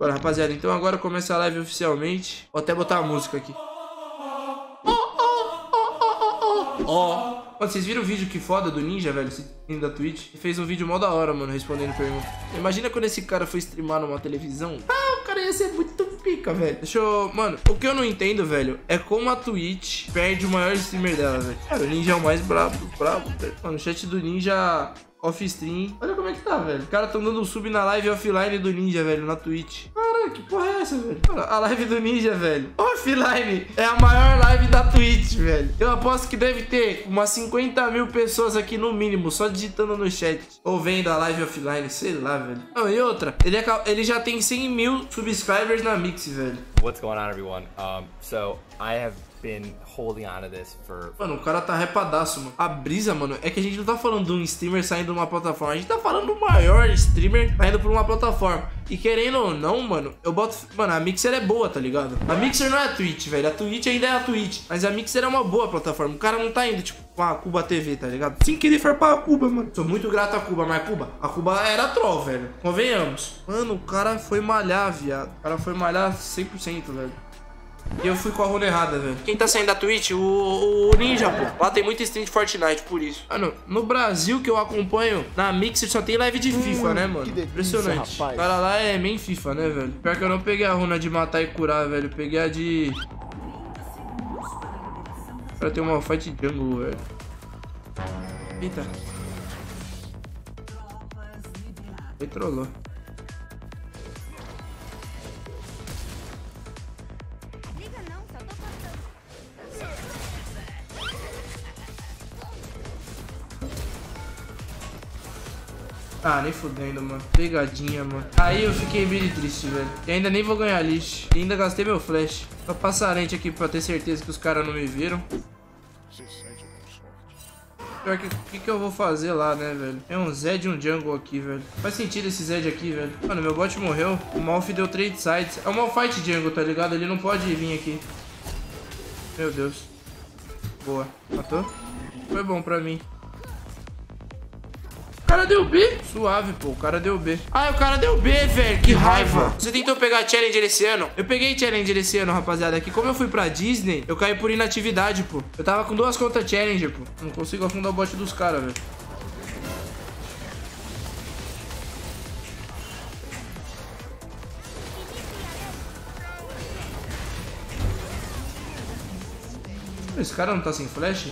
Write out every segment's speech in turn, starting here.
Bora, rapaziada. Então agora começa a live oficialmente. Vou até botar a música aqui. Ó. Mano, vocês viram o vídeo que foda do Ninja, velho? Esse menino da Twitch? Ele fez um vídeo mó da hora, mano, respondendo perguntas. Imagina quando esse cara foi streamar numa televisão. Ah, o cara ia ser muito pica, velho. Deixa eu... Mano, o que eu não entendo, velho, é como a Twitch perde o maior streamer dela, velho. Cara, o Ninja é o mais brabo, brabo, velho. Mano, o chat do Ninja off-stream. Olha como é que tá, velho. Os caras tão dando sub na live offline do Ninja, velho, na Twitch. Caralho, que porra é essa, velho? A live do Ninja, velho. Offline é a maior live da Twitch, velho. Eu aposto que deve ter umas 50 mil pessoas aqui no mínimo, só digitando no chat. Ou vendo a live offline, sei lá, velho. Não, e outra, ele, é ele já tem 100 mil subscribers na Mix, velho. What's going on, everyone? Um, so I have been holding on to this for. Mano, o cara tá repadaço, mano. A brisa, mano, é que a gente não tá falando de um streamer saindo de uma plataforma. A gente tá falando do maior streamer saindo por uma plataforma. E querendo ou não, mano, eu boto. Mano, a Mixer é boa, tá ligado? A Mixer não é a Twitch, velho. A Twitch ainda é a Twitch. Mas a Mixer é uma boa plataforma. O cara não tá indo, tipo, com a Cuba TV, tá ligado? Sem querer farpar a Cuba, mano. Sou muito grato a Cuba, mas Cuba, a Cuba era troll, velho. Convenhamos. Mano, o cara foi malhar, viado. O cara foi malhar 100%, velho. E eu fui com a runa errada, velho. Quem tá saindo da Twitch? O, o, Ninja, pô. Lá tem muita stream de Fortnite, por isso. Mano, no Brasil que eu acompanho, na Mixer só tem live de FIFA, né, mano? Delícia, Impressionante. Rapaz. O cara lá é main FIFA, né, velho? Pior que eu não peguei a runa de matar e curar, velho. Eu peguei a de... O cara tem uma fight jungle, velho. Eita. Ele trollou. Ah, nem fudendo, mano. Pegadinha, mano. Aí eu fiquei meio triste, velho. E ainda nem vou ganhar lixo. E ainda gastei meu flash. Só passarente aqui pra ter certeza que os caras não me viram. Pior que o que, que eu vou fazer lá, né, velho? É um Zed e um Jungle aqui, velho. Faz sentido esse Zed aqui, velho. Mano, meu bot morreu. O Malf deu trade sides. É um Malfight Jungle, tá ligado? Ele não pode vir aqui. Meu Deus. Boa. Matou? Foi bom pra mim cara deu B. Suave, pô. O cara deu B. Ah, o cara deu B, velho. Que raiva. Você tentou pegar Challenger esse ano? Eu peguei Challenger esse ano, rapaziada. Aqui, como eu fui pra Disney, eu caí por inatividade, pô. Eu tava com duas contas Challenger, pô. Não consigo afundar o bot dos caras, velho. Esse cara não tá sem flash?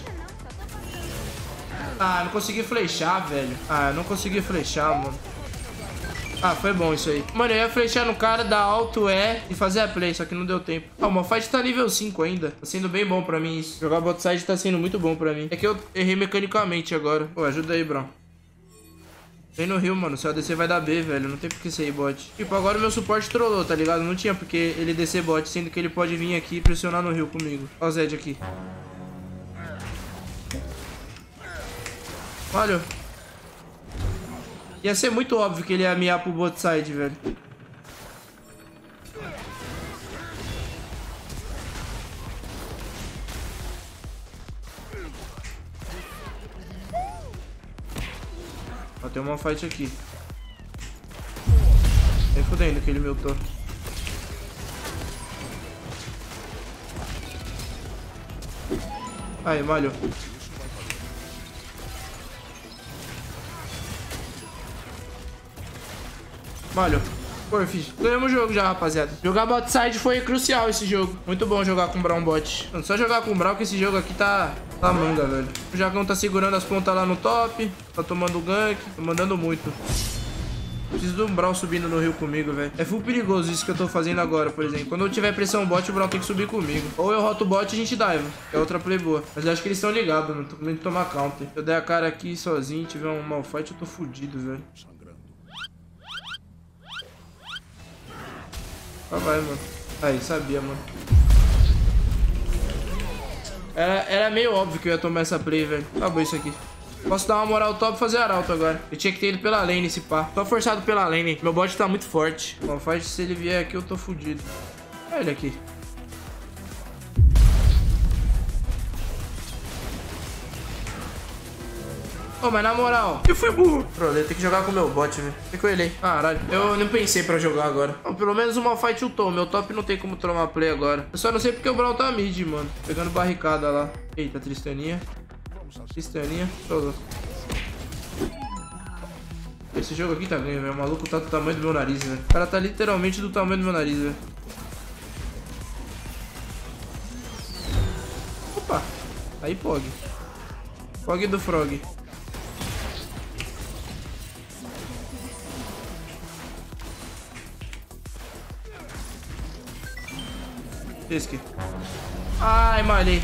Ah, não consegui flechar, velho. Ah, não consegui flechar, mano. Ah, foi bom isso aí. Mano, eu ia flechar no cara, dar alto E e fazer a play, só que não deu tempo. Ah, o Malphite tá nível 5 ainda. Tá sendo bem bom pra mim isso. Jogar bot side tá sendo muito bom pra mim. É que eu errei mecanicamente agora. Pô, ajuda aí, bro. Vem no rio, mano. Se eu descer vai dar B, velho. Não tem por que ser bot. Tipo, agora o meu suporte trollou, tá ligado? Não tinha porque ele descer bot, sendo que ele pode vir aqui e pressionar no rio comigo. Ó o Zed aqui. Olha. Ia ser muito óbvio que ele ia miar pro bot side, velho. Ó, tem uma fight aqui. Nem fudendo que ele meltou. Aí, malho. Malho. Pô, fiz. Ganhamos o jogo já, rapaziada. Jogar bot side foi crucial esse jogo. Muito bom jogar com Brown bot. Só jogar com Brown que esse jogo aqui tá... Tá manga, velho. O Jacão tá segurando as pontas lá no top. Tá tomando gank. Tá mandando muito. Preciso do Brown subindo no rio comigo, velho. É full perigoso isso que eu tô fazendo agora, por exemplo. Quando eu tiver pressão bot, o Brown tem que subir comigo. Ou eu roto o bot e a gente dive. É outra play boa. Mas eu acho que eles estão ligados, mano. Tô com medo de tomar counter. Se eu der a cara aqui sozinho tiver um mal fight, eu tô fudido, velho. Ah, vai, mano. Aí, sabia, mano. Era, era meio óbvio que eu ia tomar essa play, velho. Acabou isso aqui. Posso dar uma moral top e fazer arauto agora. Eu tinha que ter ido pela lane esse pá. Tô forçado pela lane. Meu bot tá muito forte. Bom, faz se ele vier aqui, eu tô fudido. Olha ele aqui. Ô, mas na moral, eu fui burro. Eu tenho que jogar com o meu bot, velho. Fico ele aí. Caralho, eu não pensei pra jogar agora. Bom, pelo menos uma fight ultou. Meu top não tem como tomar play agora. Eu só não sei porque o Brawl tá mid, mano. Pegando barricada lá. Eita, Tristaninha. Tristaninha. Jogou. Esse jogo aqui tá ganho, velho. O maluco tá do tamanho do meu nariz, velho. O cara tá literalmente do tamanho do meu nariz, velho. Opa. Aí, Pog. Pog do Frog. Fisk. Ai, malhei.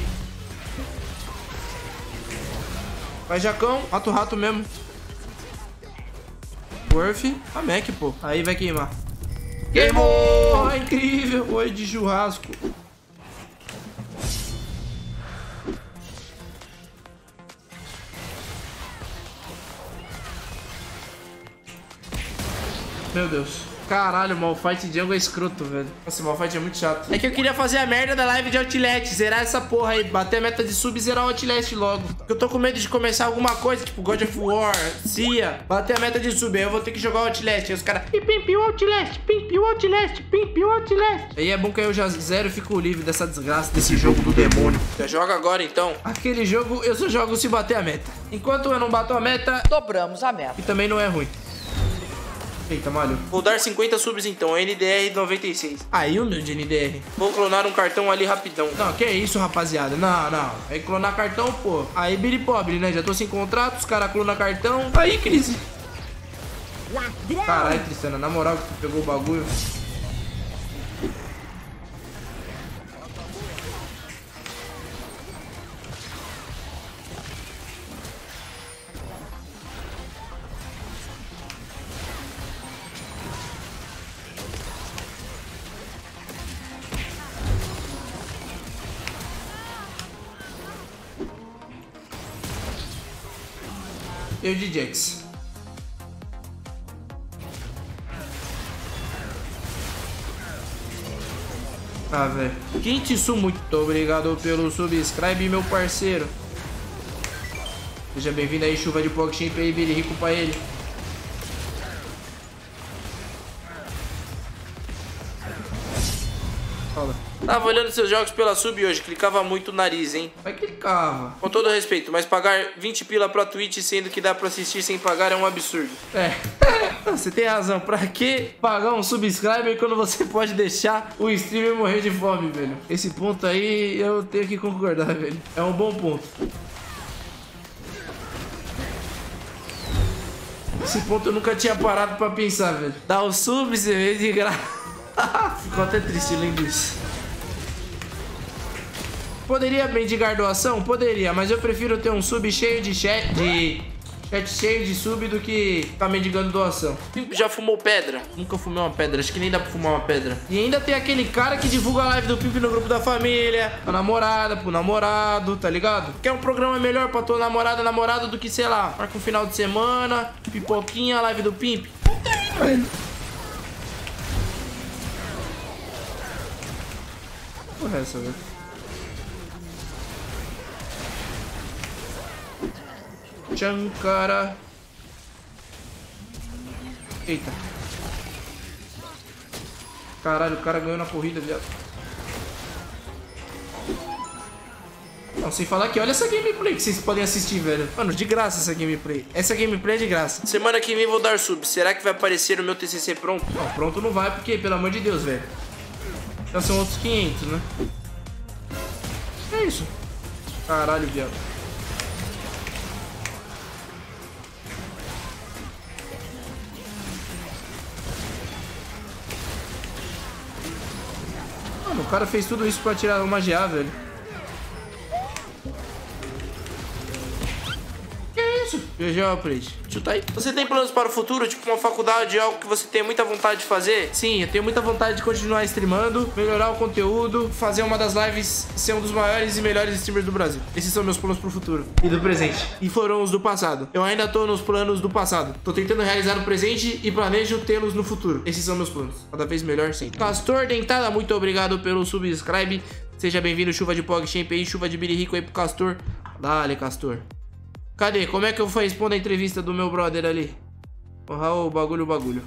Vai, Jacão. Mata o rato mesmo. Worth. A Mac, pô. Aí vai queimar. Queimou! Ah, incrível! Oi de churrasco. Meu Deus. Caralho, o Malfight Jungle é escroto, velho. Nossa, o Malfight é muito chato. É que eu queria fazer a merda da live de Outlast, zerar essa porra aí, bater a meta de sub e zerar o Outlast logo. Eu tô com medo de começar alguma coisa, tipo God of War, Cia, bater a meta de sub, aí eu vou ter que jogar o Outlast. Aí os caras, e pimpiu o Outlast, pimpiu o Outlast, pimpiu o Outlast. Aí é bom que eu já zero e fico livre dessa desgraça, desse jogo do demônio. Já joga agora, então. Aquele jogo eu só jogo se bater a meta. Enquanto eu não bato a meta, Dobramos a meta. e também não é ruim. Eita, malho. Vou dar 50 subs então, NDR 96. Aí, humilde NDR. Vou clonar um cartão ali rapidão. Não, que isso, rapaziada. Não, não. É clonar cartão, pô. Aí, Billy Pobre, né? Já tô sem contrato, os caras clonam cartão. Aí, crise. Caralho, Tristana, na moral que tu pegou o bagulho. Eu de Jax. Ah, velho. Quintisu, muito obrigado pelo subscribe, meu parceiro. Seja bem-vindo aí, chuva de PogChamp aí, Billy Rico pra ele. Tava olhando seus jogos pela sub hoje, clicava muito o nariz, hein? Vai clicava. Com todo respeito, mas pagar 20 pila pra Twitch sendo que dá pra assistir sem pagar é um absurdo. É. Você tem razão. Pra que pagar um subscriber quando você pode deixar o streamer morrer de fome, velho? Esse ponto aí eu tenho que concordar, velho. É um bom ponto. Esse ponto eu nunca tinha parado pra pensar, velho. Dá o sub, você vê de graça. Ficou até triste lendo isso. Poderia mendigar doação? Poderia, mas eu prefiro ter um sub cheio de chat, de chat cheio de sub do que ficar mendigando doação. Já fumou pedra? Nunca fumei uma pedra, acho que nem dá pra fumar uma pedra. E ainda tem aquele cara que divulga a live do Pimp no grupo da família, a namorada, pro namorado, tá ligado? Quer um programa melhor pra tua namorada, namorado do que, sei lá, marca um final de semana, pipoquinha, live do Pimp? Não tem, velho. Porra, é essa, velho. Chankara. Eita. Caralho, o cara ganhou na corrida, viado. Não, sem falar que olha essa gameplay que vocês podem assistir, velho. Mano, de graça essa gameplay. Essa gameplay é de graça. Semana que vem vou dar sub. Será que vai aparecer o meu TCC pronto? Não, pronto não vai, porque, pelo amor de Deus, velho. Já são outros 500, né? É isso. Caralho, viado. O cara fez tudo isso pra tirar uma GA, velho. Upgrade. Chuta aí. Você tem planos para o futuro? Tipo uma faculdade, algo que você tem muita vontade de fazer? Sim, eu tenho muita vontade de continuar streamando, melhorar o conteúdo, fazer uma das lives ser um dos maiores e melhores streamers do Brasil. Esses são meus planos pro futuro. E do presente. E foram os do passado. Eu ainda tô nos planos do passado. Tô tentando realizar no presente e planejo tê-los no futuro. Esses são meus planos. Cada vez melhor sempre. Castor Dentada, muito obrigado pelo subscribe. Seja bem-vindo, chuva de PogChamp aí, chuva de Billy Rico aí pro Castor. Dale, Castor. Cadê? Como é que eu vou responder a entrevista do meu brother ali? O bagulho, o bagulho.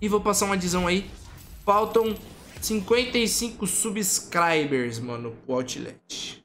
E vou passar uma adesão aí. Faltam 55 subscribers, mano, pro Outlet.